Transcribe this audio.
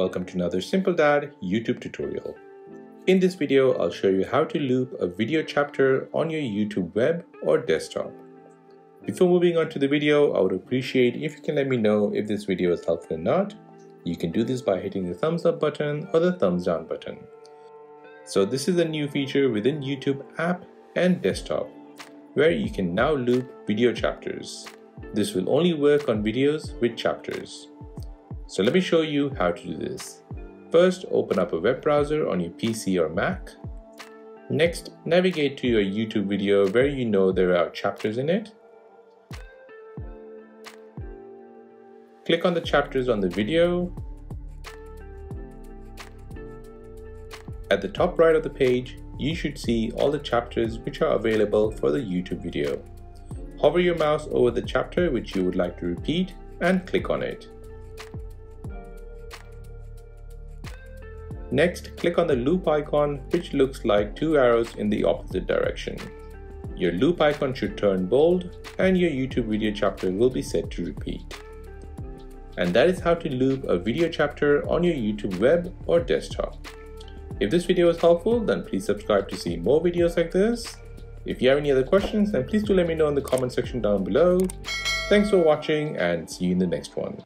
Welcome to another Simple Dad YouTube tutorial. In this video, I'll show you how to loop a video chapter on your YouTube web or desktop. Before moving on to the video, I would appreciate if you can let me know if this video is helpful or not. You can do this by hitting the thumbs up button or the thumbs down button. So this is a new feature within YouTube app and desktop where you can now loop video chapters. This will only work on videos with chapters. So let me show you how to do this. First, open up a web browser on your PC or Mac. Next, navigate to your YouTube video where you know there are chapters in it. Click on the chapters on the video. At the top right of the page, you should see all the chapters which are available for the YouTube video. Hover your mouse over the chapter which you would like to repeat and click on it. Next, click on the loop icon which looks like two arrows in the opposite direction. Your loop icon should turn bold and your YouTube video chapter will be set to repeat. And that is how to loop a video chapter on your YouTube web or desktop. If this video was helpful, then please subscribe to see more videos like this. If you have any other questions, then please do let me know in the comment section down below. Thanks for watching and see you in the next one.